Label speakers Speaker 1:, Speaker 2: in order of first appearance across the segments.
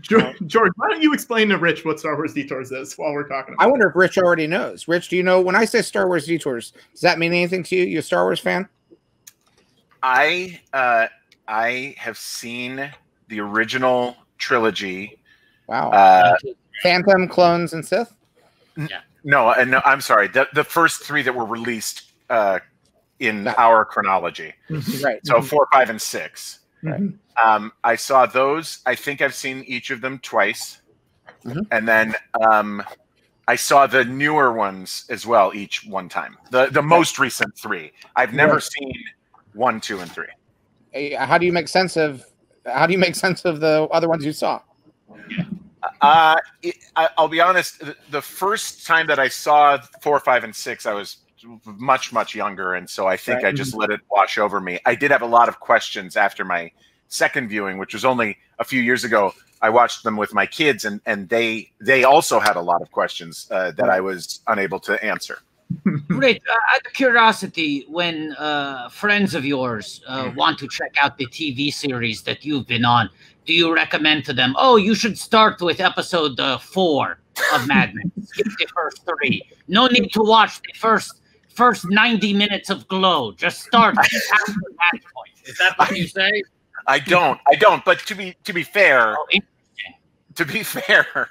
Speaker 1: George, George, why don't you explain to Rich what Star Wars Detours is while we're talking about
Speaker 2: I wonder if Rich already knows. Rich, do you know when I say Star Wars Detours, does that mean anything to you? You a Star Wars fan?
Speaker 3: I uh, I have seen the original trilogy.
Speaker 2: Wow.
Speaker 3: Uh,
Speaker 2: Phantom, Clones, and Sith? Yeah.
Speaker 3: no, and no, I'm sorry. The the first three that were released uh, in
Speaker 2: That-
Speaker 3: our chronology.
Speaker 2: Right.
Speaker 3: So four, five, and six.
Speaker 1: Mhm.
Speaker 3: Um, I saw those. I think I've seen each of them twice,
Speaker 2: Mhm.
Speaker 3: and then um, I saw the newer ones as well, each one time. The the most recent three. I've never
Speaker 2: Right.
Speaker 3: seen one, two, and three.
Speaker 2: Uh, How do you make sense of how do you make sense of the other ones you saw?
Speaker 3: Uh, it, I, I'll be honest. The, the first time that I saw four, five, and six, I was much, much younger, and so I think
Speaker 2: Right.
Speaker 3: I just let it wash over me. I did have a lot of questions after my second viewing, which was only a few years ago. I watched them with my kids, and and they they also had a lot of questions uh, that I was unable to answer.
Speaker 4: Great. Uh, out of curiosity, when uh, friends of yours uh, want to check out the TV series that you've been on, do you recommend to them, oh, you should start with episode uh, four of Mad Men? Skip the first three. No need to watch the first first 90 minutes of Glow. Just start after that point. Is that what you say?
Speaker 3: I don't, I don't. But to be to be fair,
Speaker 4: Oh,
Speaker 3: to be fair,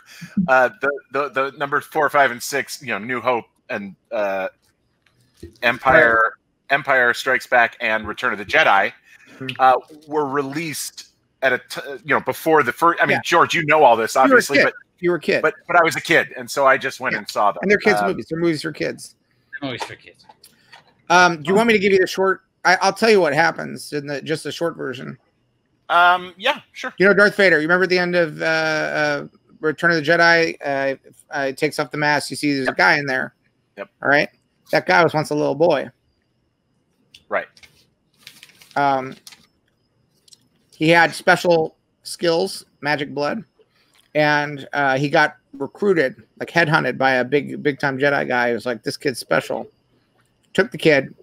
Speaker 3: uh, the, the the numbers four, five, and six, you know, New Hope and uh, Empire, Empire Strikes Back, and Return of the Jedi
Speaker 1: Mhm.
Speaker 3: uh, were released at a t- you know before the first. I mean,
Speaker 2: Yeah.
Speaker 3: George, you know all this
Speaker 2: You were a
Speaker 3: obviously,
Speaker 2: kid.
Speaker 3: but
Speaker 2: You were a kid.
Speaker 3: but but I was a kid, and so I just went
Speaker 2: Yeah.
Speaker 3: and saw them.
Speaker 2: and they're kids'
Speaker 3: Um,
Speaker 2: movies. They're movies for kids.
Speaker 4: Always for kids.
Speaker 2: Um, do you want me to give you the short? I, I'll tell you what happens in the just the short version.
Speaker 3: Um, yeah, sure.
Speaker 2: You know Darth Vader. You remember at the end of uh, uh, Return of the Jedi? Uh, uh, he takes off the mask. You see there's a guy in there.
Speaker 3: Yep.
Speaker 2: All right. That guy was once a little boy.
Speaker 3: Right.
Speaker 2: Um, he had special skills, magic blood, and uh, he got recruited, like headhunted by a big, big time Jedi guy. Who was like, "This kid's special." Took the kid,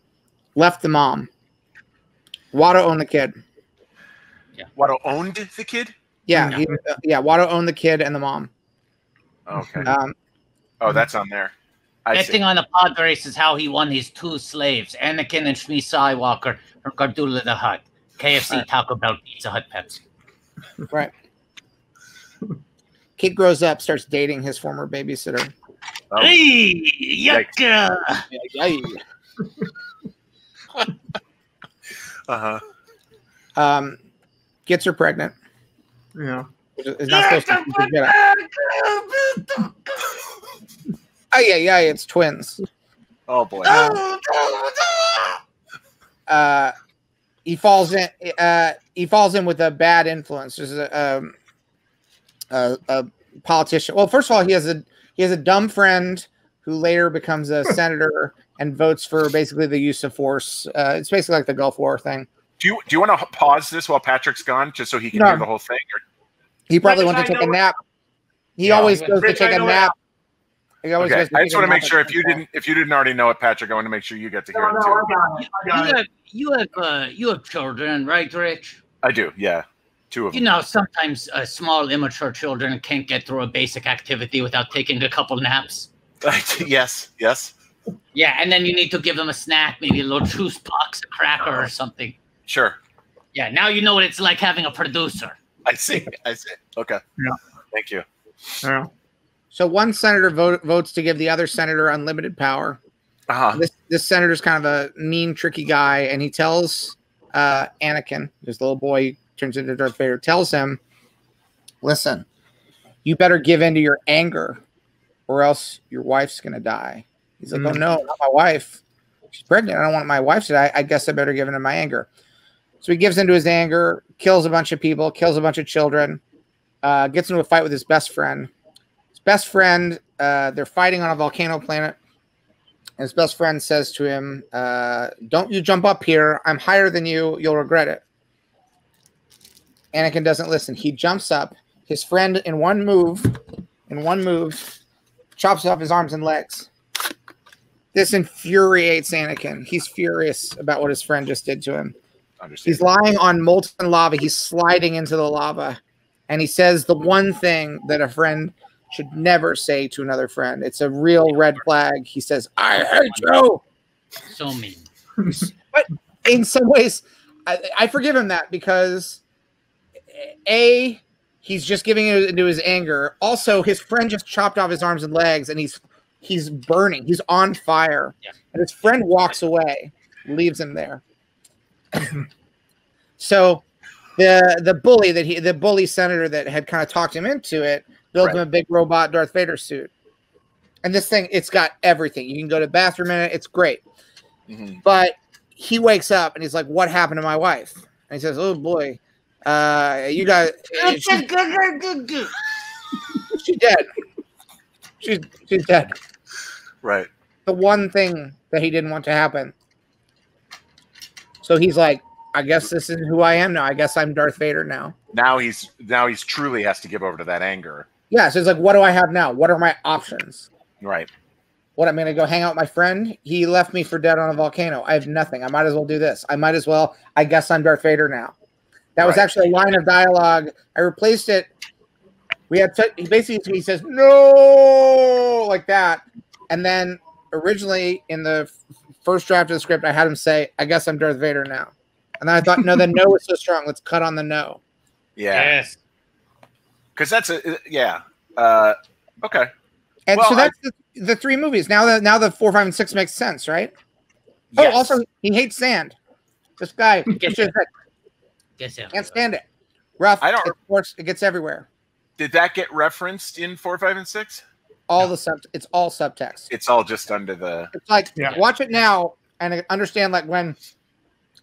Speaker 2: left the mom. Watto owned the kid. Yeah.
Speaker 3: Watto owned the kid.
Speaker 2: Yeah,
Speaker 4: Yeah.
Speaker 2: he, uh, yeah. Watto owned the kid and the mom.
Speaker 3: Okay.
Speaker 2: Um,
Speaker 3: Oh, that's on there. I
Speaker 4: Best
Speaker 3: see.
Speaker 4: thing on the pod race is how he won his two slaves, Anakin and Shmi Skywalker from Gardulla the Hutt. KFC,
Speaker 2: Right.
Speaker 4: Taco Bell, Pizza Hut, Pepsi.
Speaker 2: right. Kid grows up, starts dating his former babysitter.
Speaker 3: Oh,
Speaker 4: Hey, yucca!
Speaker 3: uh-huh.
Speaker 2: Um, gets her pregnant.
Speaker 1: Yeah.
Speaker 2: which is not supposed to be Jedi. Oh yeah, yeah, it's twins.
Speaker 3: Oh boy.
Speaker 2: Uh, he falls in. Uh, he falls in with a bad influence. There's a, um, a, a politician. Well, first of all, he has a he has a dumb friend who later becomes a senator and votes for basically the use of force. Uh, it's basically like the Gulf War thing.
Speaker 3: do you do you want to pause this while Patrick's gone, just so he can
Speaker 2: No.
Speaker 3: hear the whole thing? Or
Speaker 2: He probably
Speaker 1: Rich,
Speaker 2: went to take a nap. He
Speaker 4: Yeah,
Speaker 2: always goes to take a nap. He always
Speaker 3: okay,
Speaker 2: goes to
Speaker 3: I just want to make sure if you didn't if you didn't already know it, Patrick, I want to make sure you get to hear
Speaker 1: No,
Speaker 3: it
Speaker 1: no,
Speaker 3: too.
Speaker 1: I got it. I
Speaker 4: You
Speaker 1: it.
Speaker 4: have, you have, uh, you have children, right, Rich?
Speaker 3: I do, yeah, two of
Speaker 4: You know, sometimes uh, small, immature children can't get through a basic activity without taking a couple naps.
Speaker 3: yes, yes,
Speaker 4: Yeah, and then you need to give them a snack, maybe a little juice box, a cracker, or something.
Speaker 3: sure.
Speaker 4: Yeah, now you know what it's like having a producer.
Speaker 3: I see. I see. Okay.
Speaker 1: Yeah.
Speaker 3: Thank you.
Speaker 1: Yeah.
Speaker 2: So one senator vote, votes to give the other senator unlimited power.
Speaker 3: Uh-huh.
Speaker 2: This this senator's kind of a mean, tricky guy, and he tells uh, Anakin, this little boy turns into Darth Vader, tells him, "Listen, you better give in to your anger, or else your wife's gonna die." He's like, "Oh
Speaker 1: Mm.
Speaker 2: no, not my wife. She's pregnant. I don't want my wife to die. I guess I better give in to my anger." So he gives into his anger, kills a bunch of people, kills a bunch of children, uh, gets into a fight with his best friend. His best friend, uh, they're fighting on a volcano planet. And his best friend says to him, uh, Don't you jump up here. I'm higher than you. You'll regret it. Anakin doesn't listen. He jumps up. His friend, in one move, in one move, chops off his arms and legs. This infuriates Anakin. He's furious about what his friend just did to him.
Speaker 3: Understand.
Speaker 2: He's lying on molten lava. He's sliding into the lava. and he says the one thing that a friend should never say to another friend. It's a real red flag. He says, "I hate you."
Speaker 4: So mean.
Speaker 2: But in some ways, I, I forgive him that because a he's just giving it into his anger. Also, his friend just chopped off his arms and legs, and he's he's burning. He's on fire,
Speaker 4: Yeah.
Speaker 2: and his friend walks away, leaves him there. so the the bully that he the bully senator that had kind of talked him into it builds him a big robot Darth Vader suit. And this thing, it's got everything. You can go to the bathroom in it. It's great.
Speaker 3: Mhm.
Speaker 2: But he wakes up and he's like, "What happened to my wife?" And he says, "Oh boy, uh, you got she, she's dead. She's she's dead."
Speaker 3: Right.
Speaker 2: The one thing that he didn't want to happen. So he's like, "I guess this is who I am now. I guess I'm Darth Vader now."
Speaker 3: Now he's now he's truly has to give over to that anger.
Speaker 2: Yeah. So it's like, "What do I have now? What are my options?"
Speaker 3: Right.
Speaker 2: What I'm gonna go hang out with my friend? He left me for dead on a volcano. I have nothing. I might as well do this. I might as well. I guess I'm Darth Vader now. That was
Speaker 3: Right.
Speaker 2: actually a line of dialogue. I replaced it. We had t- he basically he says no like that, and then originally in the f- first draft of the script, I had him say, "I guess I'm Darth Vader now," and then I thought, no, the no is so strong. Let's cut on the no.
Speaker 3: Yeah.
Speaker 4: Yes.
Speaker 3: Because that's a yeah. Uh, okay.
Speaker 2: And
Speaker 3: Well,
Speaker 2: so
Speaker 3: I-
Speaker 2: that's the, the three movies. Now that now the four, five, and six makes sense, right?
Speaker 3: Yes.
Speaker 2: Oh, also he hates sand. This guy
Speaker 4: Yes.
Speaker 2: just
Speaker 4: Yes.
Speaker 2: can't stand it. Rough.
Speaker 3: I don't-
Speaker 2: It works. It gets everywhere.
Speaker 3: Did that get referenced in four, five, and six?
Speaker 2: All the sub. It's all subtext.
Speaker 3: It's all just under the.
Speaker 2: It's like
Speaker 1: Yeah.
Speaker 2: watch it now and understand like when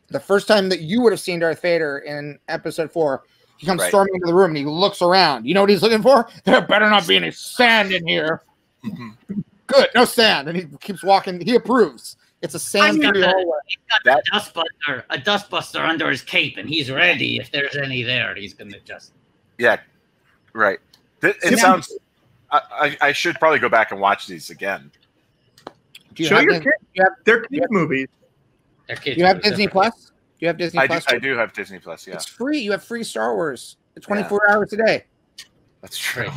Speaker 2: the first time that you would have seen Darth Vader in Episode Four, he comes
Speaker 3: Right.
Speaker 2: storming into the room and he looks around. You know what he's looking for? There better not be any sand in here. Mm-hmm. Good, no sand. And he keeps walking. He approves. It's a sand
Speaker 4: I'm
Speaker 2: free
Speaker 4: gonna-
Speaker 2: hallway.
Speaker 4: He's got a dustbuster, a dustbuster under his cape, and he's ready. If there's any there, he's gonna just.
Speaker 3: Yeah. Right. Th- It sounds. I, I, I should probably go back and watch these again.
Speaker 2: Do you
Speaker 1: Show
Speaker 2: have,
Speaker 1: your kids.
Speaker 2: you have,
Speaker 1: They're kid
Speaker 2: Yeah.
Speaker 1: movies.
Speaker 4: Their kids
Speaker 2: you have
Speaker 4: are
Speaker 2: Disney
Speaker 4: different.
Speaker 2: Plus? Do you have Disney
Speaker 3: I do,
Speaker 2: Plus?
Speaker 3: I do have Disney Plus. Yeah,
Speaker 2: It's free. You have free Star Wars. 24 hours a day.
Speaker 3: that's true.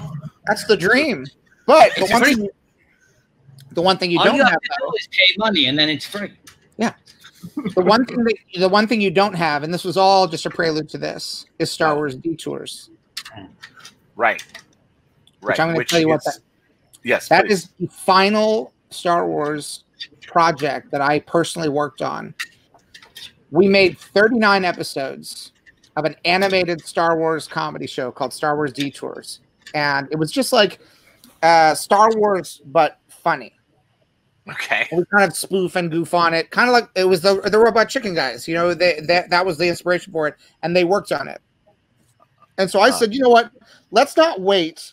Speaker 2: That's the dream. But the
Speaker 3: It's
Speaker 2: one
Speaker 3: free.
Speaker 2: thing, the one thing you
Speaker 4: All
Speaker 2: don't
Speaker 4: you have
Speaker 2: have,
Speaker 4: to do is pay money, and then it's free. Yeah.
Speaker 2: the one thing that the one thing you don't have, and this was all just a prelude to this, is Star Wars detours.
Speaker 3: Right. Right.
Speaker 2: I'm gonna tell you what
Speaker 3: is- Yes.
Speaker 2: That
Speaker 3: please.
Speaker 2: is the final Star Wars project that I personally worked on. We made 39 episodes of an animated Star Wars comedy show called Star Wars Detours. And it was just like uh, Star Wars, but funny.
Speaker 3: Okay.
Speaker 2: we kind of spoof and goof on it, kind of like it was the the Robot Chicken guys. You know, they that that was the inspiration for it, and they worked on it. And so I said, you know what? Let's not wait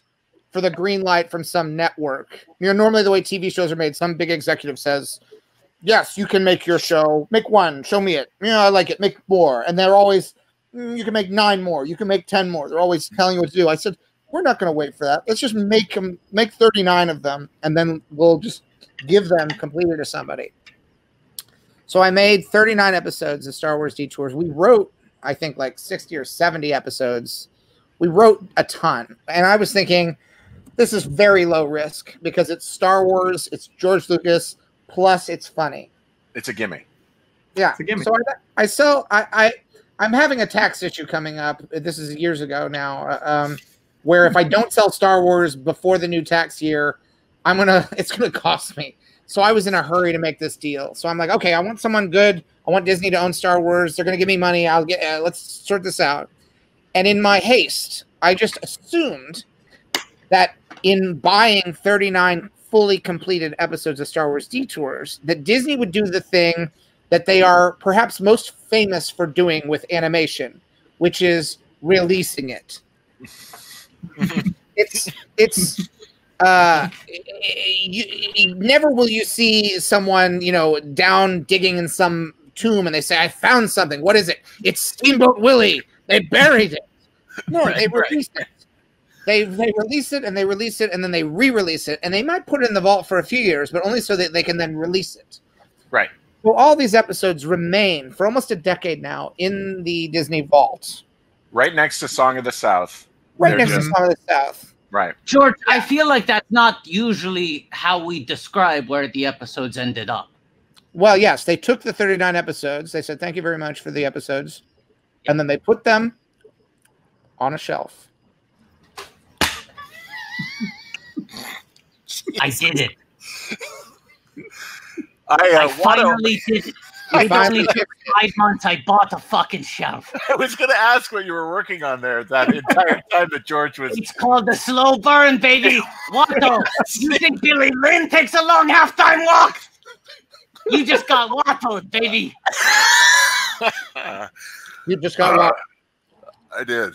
Speaker 2: for the green light from some network. You know, normally the way TV shows are made, some big executive says, "Yes, you can make your show. Make one. Show me it. Yeah, I like it. Make more." And they're always, "Mm, "You can make nine more. You can make ten more." They're always telling you what to do. I said, "We're not going to wait for that. Let's just make them make thirty nine of them, and then we'll just give them completely to somebody." So I made 39 episodes of Star Wars Detours. We wrote, I think, like 60 or 70 episodes. We wrote a ton. And I was thinking, this is very low risk because it's Star Wars, it's George Lucas, plus it's funny.
Speaker 3: It's a gimme.
Speaker 2: Yeah.
Speaker 1: It's a gimmick.
Speaker 2: So I, I sell, I, I, I'm having a tax issue coming up. This is years ago now, uh, um, where if I don't sell Star Wars before the new tax year, I'm gonna, it's gonna cost me. So I was in a hurry to make this deal. So I'm like, okay, I want someone good. I want Disney to own Star Wars. They're gonna give me money. I'll get. Uh, let's sort this out. And in my haste, I just assumed that in buying 39 fully completed episodes of Star Wars Detours, that Disney would do the thing that they are perhaps most famous for doing with animation, which is releasing it. it's it's uh you, you- never will you see someone you know down digging in some tomb and they say i found something what is it it's steamboat willie they buried it no
Speaker 3: Right,
Speaker 2: they
Speaker 3: right.
Speaker 2: released it they they release it and they release it and then they re-release it and they might put it in the vault for a few years but only so that they can then release it
Speaker 3: Right.
Speaker 2: so all these episodes remain for almost a decade now in the disney vault
Speaker 3: Right next to Song of the South.
Speaker 2: right
Speaker 1: There
Speaker 2: next to Song of the South.
Speaker 3: Right.
Speaker 4: George, I feel like that's not usually how we describe where the episodes ended up.
Speaker 2: Well, yes, they took the 39 episodes. They said, thank you very much for the episodes. And then they put them on a shelf.
Speaker 4: I did it.
Speaker 3: I,
Speaker 4: I
Speaker 3: uh, want to.
Speaker 4: finally did it.
Speaker 2: You
Speaker 4: It
Speaker 2: finally
Speaker 4: only took five months. I bought the fucking shelf.
Speaker 3: I was going to ask what you were working on there that entire time that George was.
Speaker 4: It's called the slow burn, baby. Watto, you think Billy Lynn takes a long halftime walk? You just got Watto, baby.
Speaker 2: You just got what?
Speaker 3: I did.